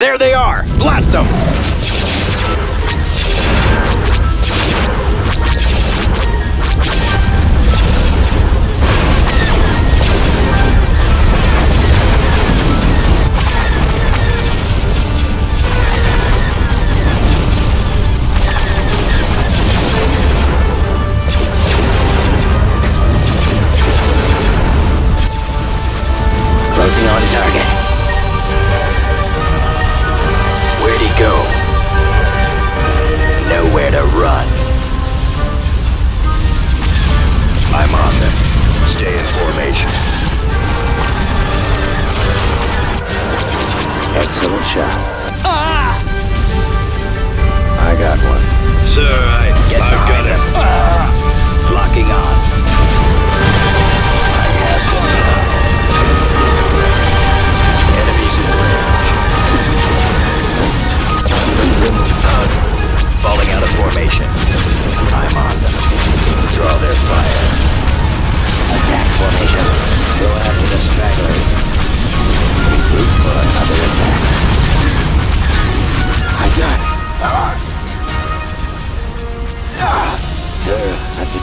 There they are! Blast them! Closing on target. Shot. I got one. Sir, I, Get I've got him. him. Ah! Locking on. I have them. Enemies in range. Out. Falling out of formation.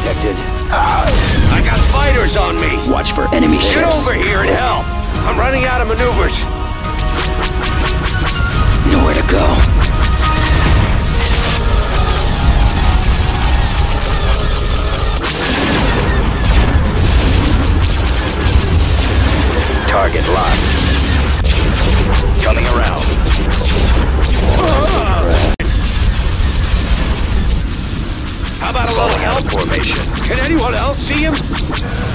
Detected. I got fighters on me. Watch for enemy Get ships. over here and help. I'm running out of maneuvers. Nowhere to go. Target locked. Formation. Can anyone else see him?